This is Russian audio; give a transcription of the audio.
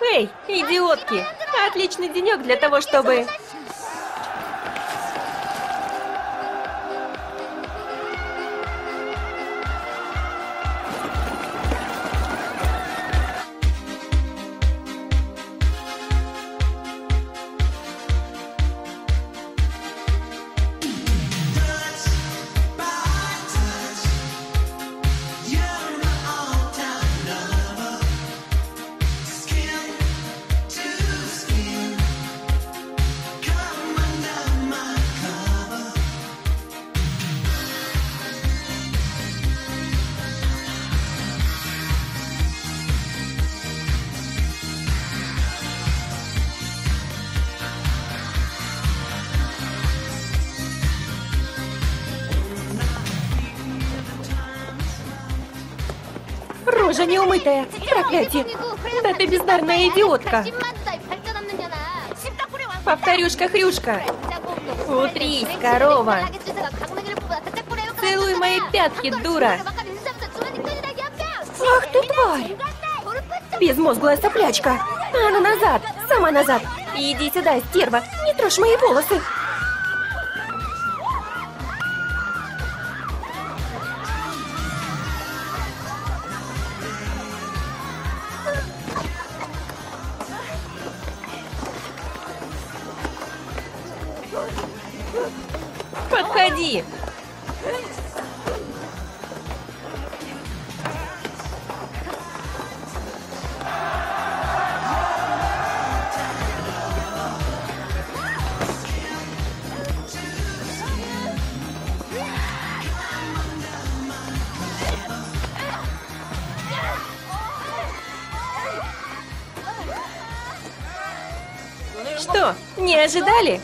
Эй, идиотки! Отличный денек для того, чтобы... Рожа неумытая. Проклятие. Да ты бездарная идиотка. Повторюшка-хрюшка. Утрись, корова. Целуй мои пятки, дура. Ах ты тварь. Безмозглая соплячка. А ну назад, сама назад. Иди сюда, стерва. Не трожь мои волосы. Подходи. Что, не ожидали?